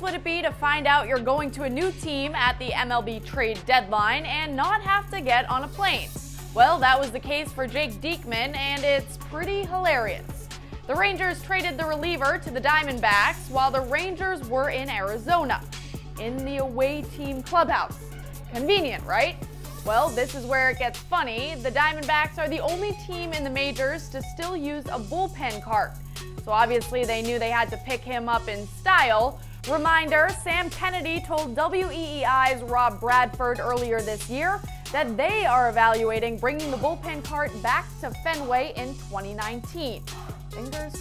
would it be to find out you're going to a new team at the MLB trade deadline and not have to get on a plane? Well, that was the case for Jake Diekman, and it's pretty hilarious. The Rangers traded the reliever to the Diamondbacks while the Rangers were in Arizona, in the away team clubhouse. Convenient, right? Well, this is where it gets funny. The Diamondbacks are the only team in the majors to still use a bullpen cart. So obviously they knew they had to pick him up in style. Reminder, Sam Kennedy told WEEI's Rob Bradford earlier this year that they are evaluating bringing the bullpen cart back to Fenway in 2019. Fingers.